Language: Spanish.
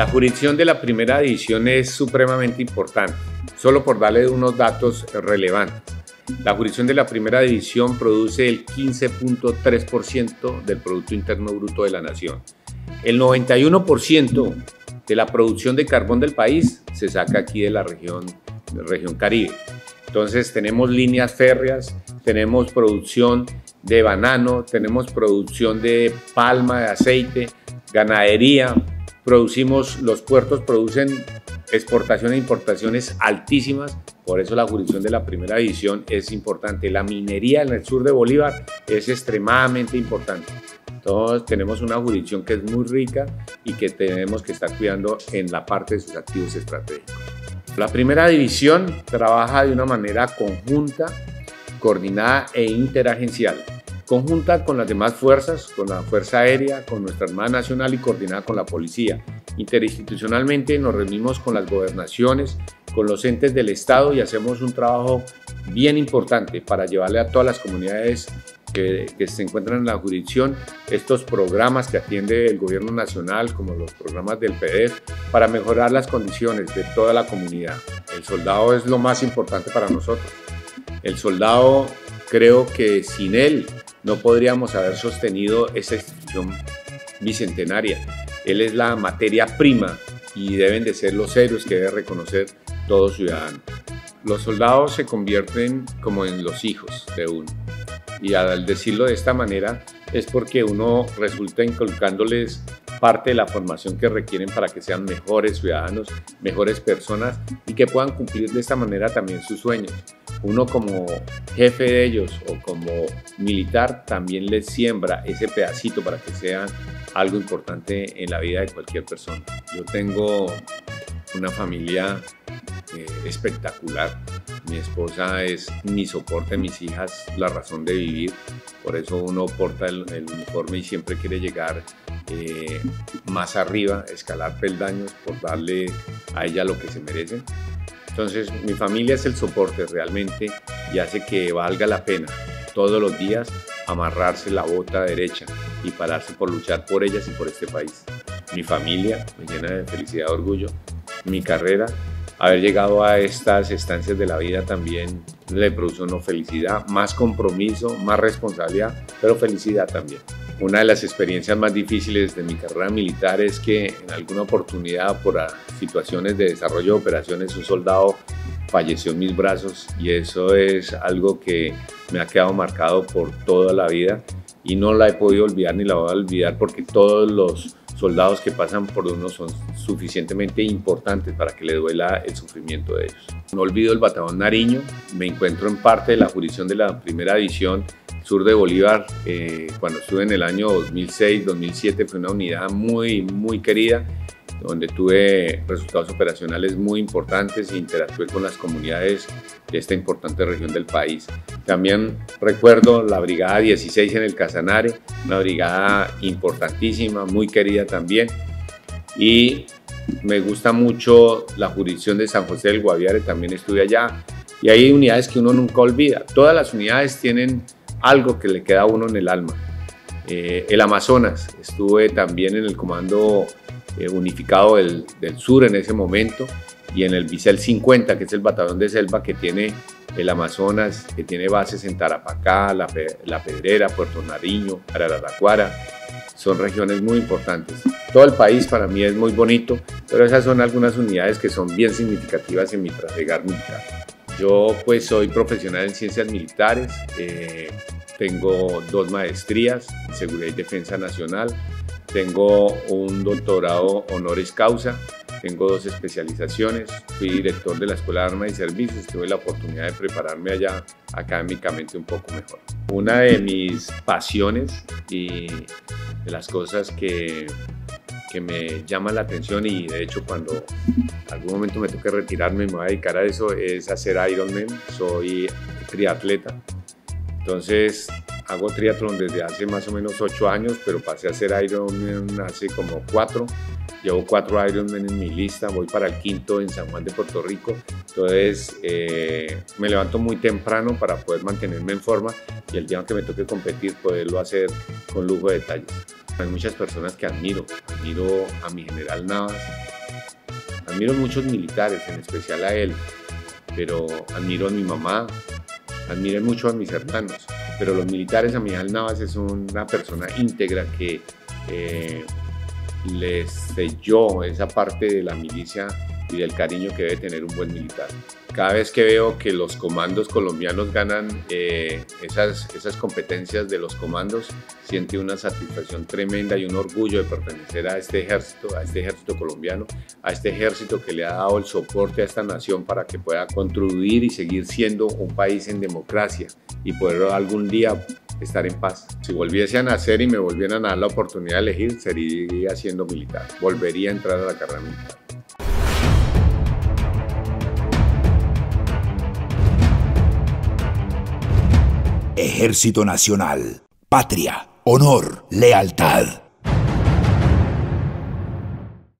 La jurisdicción de la primera división es supremamente importante, solo por darle unos datos relevantes. La jurisdicción de la primera división produce el 15.3% del Producto Interno Bruto de la Nación. El 91% de la producción de carbón del país se saca aquí de la región, de región Caribe. Entonces tenemos líneas férreas, tenemos producción de banano, tenemos producción de palma, de aceite, ganadería, producimos, los puertos producen exportaciones e importaciones altísimas, por eso la jurisdicción de la primera división es importante. La minería en el sur de Bolívar es extremadamente importante. Entonces tenemos una jurisdicción que es muy rica y que tenemos que estar cuidando en la parte de sus activos estratégicos. La primera división trabaja de una manera conjunta, coordinada e interagencial conjunta con las demás fuerzas, con la Fuerza Aérea, con nuestra Armada Nacional y coordinada con la Policía. Interinstitucionalmente nos reunimos con las gobernaciones, con los entes del Estado y hacemos un trabajo bien importante para llevarle a todas las comunidades que, se encuentran en la jurisdicción estos programas que atiende el gobierno nacional, como los programas del PDF, para mejorar las condiciones de toda la comunidad. El soldado es lo más importante para nosotros. El soldado, creo que sin él no podríamos haber sostenido esa institución bicentenaria. Él es la materia prima y deben de ser los héroes que debe reconocer todo ciudadano. Los soldados se convierten como en los hijos de uno. Y al decirlo de esta manera es porque uno resulta inculcándoles parte de la formación que requieren para que sean mejores ciudadanos, mejores personas y que puedan cumplir de esta manera también sus sueños uno como jefe de ellos o como militar también les siembra ese pedacito para que sea algo importante en la vida de cualquier persona. Yo tengo una familia eh, espectacular. Mi esposa es mi soporte, mis hijas la razón de vivir. Por eso uno porta el, uniforme y siempre quiere llegar eh, más arriba, escalar peldaños por darle a ella lo que se merecen. Entonces mi familia es el soporte realmente y hace que valga la pena todos los días amarrarse la bota derecha y pararse por luchar por ellas y por este país. Mi familia me llena de felicidad y orgullo. Mi carrera, haber llegado a estas estancias de la vida también le produce una felicidad, más compromiso, más responsabilidad, pero felicidad también. Una de las experiencias más difíciles de mi carrera militar es que en alguna oportunidad por situaciones de desarrollo de operaciones un soldado falleció en mis brazos y eso es algo que me ha quedado marcado por toda la vida y no la he podido olvidar ni la voy a olvidar porque todos los soldados que pasan por uno son suficientemente importantes para que le duela el sufrimiento de ellos. No olvido el batallón Nariño, me encuentro en parte de la jurisdicción de la primera división sur de Bolívar, eh, cuando estuve en el año 2006-2007, fue una unidad muy, muy querida, donde tuve resultados operacionales muy importantes e interactué con las comunidades de esta importante región del país. También recuerdo la Brigada 16 en el Casanare, una brigada importantísima, muy querida también. Y me gusta mucho la jurisdicción de San José del Guaviare, también estuve allá. Y hay unidades que uno nunca olvida. Todas las unidades tienen algo que le queda a uno en el alma. Eh, el Amazonas, estuve también en el Comando eh, Unificado del, Sur en ese momento y en el Bicel 50, que es el batallón de selva que tiene el Amazonas, que tiene bases en Tarapacá, La, Pedrera, Puerto Nariño, Araraquara. Son regiones muy importantes. Todo el país para mí es muy bonito, pero esas son algunas unidades que son bien significativas en mi trasegar militar. Yo pues soy profesional en ciencias militares, eh, tengo dos maestrías en seguridad y defensa nacional, tengo un doctorado honoris causa, tengo dos especializaciones, fui director de la Escuela de Armas y Servicios, tuve la oportunidad de prepararme allá académicamente un poco mejor. Una de mis pasiones y de las cosas que que me llama la atención y de hecho cuando algún momento me toque retirarme me voy a dedicar a eso es hacer Ironman. Soy triatleta. Entonces hago triatlón desde hace más o menos ocho años, pero pasé a hacer Ironman hace como cuatro. Llevo cuatro Ironman en mi lista, voy para el quinto en San Juan de Puerto Rico. Entonces eh, me levanto muy temprano para poder mantenerme en forma y el día que me toque competir poderlo hacer con lujo de detalles. Hay muchas personas que admiro. Admiro a mi general Navas, Admiro muchos militares, en especial a él, pero admiro a mi mamá, admiro mucho a mis hermanos, pero los militares, a Mijal Navas es una persona íntegra que eh, les selló esa parte de la milicia y del cariño que debe tener un buen militar. Cada vez que veo que los comandos colombianos ganan eh, esas, esas competencias de los comandos, siente una satisfacción tremenda y un orgullo de pertenecer a este ejército, a este ejército colombiano, a este ejército que le ha dado el soporte a esta nación para que pueda contribuir y seguir siendo un país en democracia y poder algún día estar en paz. Si volviese a nacer y me volvieran a dar la oportunidad de elegir, sería siendo militar. Volvería a entrar a la carrera militar. Ejército Nacional. Patria, honor, lealtad.